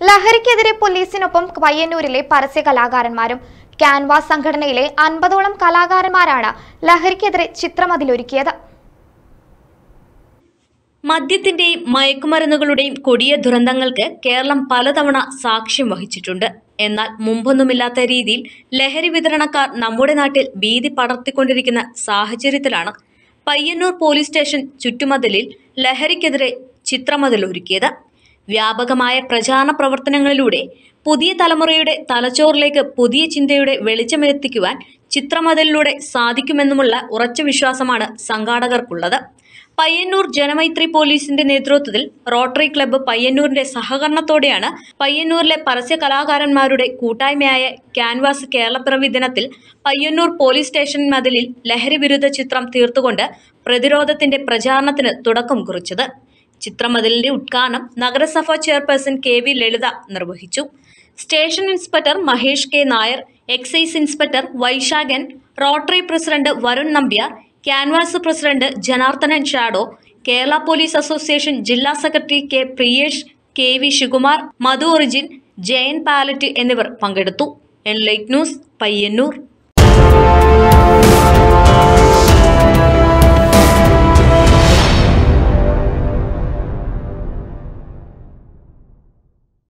ലഹരിക്കെതിരെ പോലീസിനൊപ്പം പയ്യന്നൂരിലെ പരസ്യ കലാകാരന്മാരും ക്യാൻവാസ് സംഘടനയിലെ അൻപതോളം കലാകാരന്മാരാണ് ലഹരിക്കെതിരെ ചിത്രമതിലൊരുക്കിയത്. മദ്യത്തിന്റെയും മയക്കുമരുന്നുകളുടെയും കൊടിയ ദുരന്തങ്ങൾക്ക് കേരളം പലതവണ സാക്ഷ്യം വഹിച്ചിട്ടുണ്ട്. എന്നാൽ മുമ്പൊന്നുമില്ലാത്ത രീതിയിൽ ലഹരി വിതരണക്കാർ നമ്മുടെ നാട്ടിൽ ഭീതി പടർത്തിക്കൊണ്ടിരിക്കുന്ന സാഹചര്യത്തിലാണ് പയ്യന്നൂർ പോലീസ് സ്റ്റേഷൻ ചുറ്റുമതിലിൽ ലഹരിക്കെതിരെ ചിത്രമതിൽ ഒരുക്കിയത് വ്യാപകമായ പ്രചാരണ പ്രവർത്തനങ്ങളിലൂടെ പുതിയ തലമുറയുടെ തലച്ചോറിലേക്ക് പുതിയ ചിന്തയുടെ വെളിച്ചമെത്തിക്കുവാൻ ചിത്രമതിലൂടെ സാധിക്കുമെന്നുമുള്ള ഉറച്ച വിശ്വാസമാണ് സംഘാടകർക്കുള്ളത്. പയ്യന്നൂർ ജനമൈത്രി പോലീസിന്റെ നേതൃത്വത്തിൽ റോട്ടറി ക്ലബ്ബ് പയ്യന്നൂരിന്റെ സഹകരണത്തോടെയാണ് പയ്യന്നൂരിലെ പരസ്യ കലാകാരന്മാരുടെ കൂട്ടായ്മയായ ക്യാൻവാസ് കേരളപ്പിറവി ദിനത്തിൽ പയ്യന്നൂർ പോലീസ് സ്റ്റേഷൻ മതിലിൽ ലഹരി വിരുദ്ധ ചിത്രം തീർത്തുകൊണ്ട് പ്രതിരോധത്തിന്റെ പ്രചാരണത്തിന് തുടക്കം കുറിച്ചത്. ചിത്രമതിലിന്റെ ഉദ്ഘാടനം നഗരസഭ ചെയർപേഴ്സൺ കെ വി ലളിത നിർവഹിച്ചു. Station inspector Mahesh K Nair excise inspector Vaishakhan rotary president Varun Nambiar canvas president Janardhanan shadow Kerala police association ജില്ലാ secretary K Priyesh K V Sivakumar Madhu origin Jayan palette എന്നിവർ പങ്കെടുത്തു. N light news Payyanur